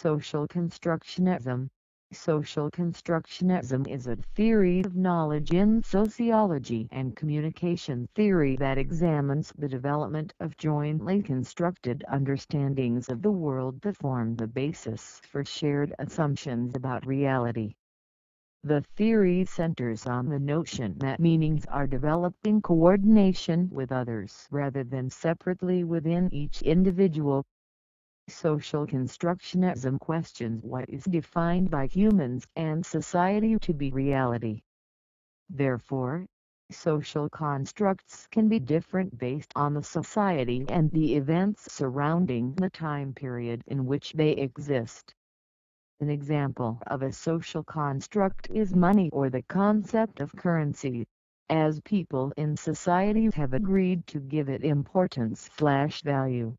Social constructionism Social constructionism is a theory of knowledge in sociology and communication theory that examines the development of jointly constructed understandings of the world that form the basis for shared assumptions about reality. The theory centers on the notion that meanings are developed in coordination with others rather than separately within each individual. Social constructionism questions what is defined by humans and society to be reality. Therefore, social constructs can be different based on the society and the events surrounding the time period in which they exist. An example of a social construct is money or the concept of currency, as people in society have agreed to give it importance slash value.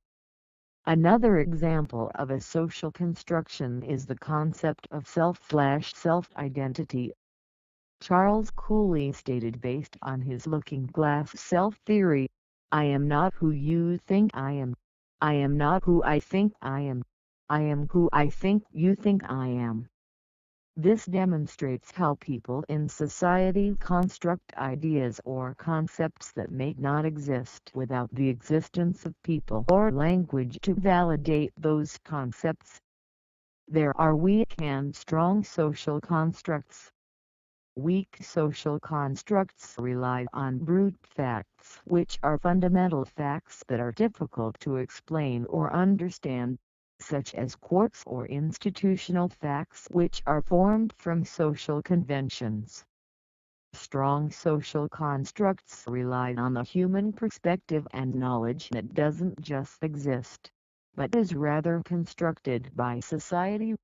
Another example of a social construction is the concept of self-self-identity. Charles Cooley stated based on his looking glass self-theory, I am not who you think I am. I am not who I think I am. I am who I think you think I am. This demonstrates how people in society construct ideas or concepts that may not exist without the existence of people or language to validate those concepts. There are weak and strong social constructs. Weak social constructs rely on brute facts which are fundamental facts that are difficult to explain or understand such as quarks or institutional facts which are formed from social conventions. Strong social constructs rely on the human perspective and knowledge that doesn't just exist, but is rather constructed by society